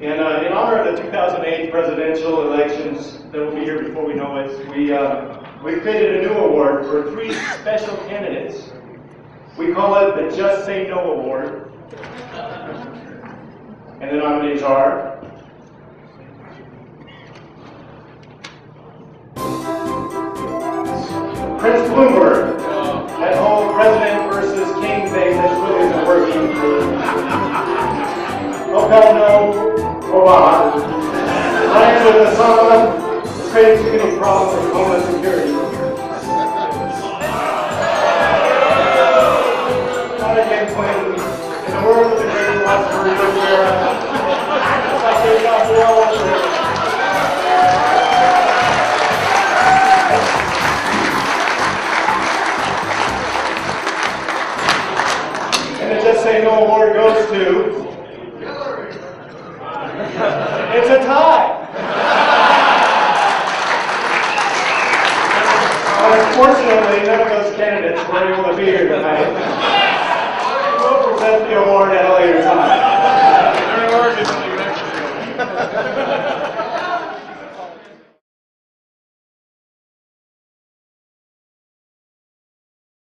In, uh, in honor of the 2008 presidential elections that will be here before we know it, we, uh, we created a new award for three special candidates. We call it the Just Say No Award. And the nominees are Prince Bloomberg. That whole president versus king thing that really isn't working. No. Is creating too many problems with homeland security. Not again, Clinton. In the world of the great philosopher Berra, it's like they got the all And the Just Say No award goes to. It's a tie. Unfortunately, none of those candidates were able to be here tonight. We'll present the award at a later time.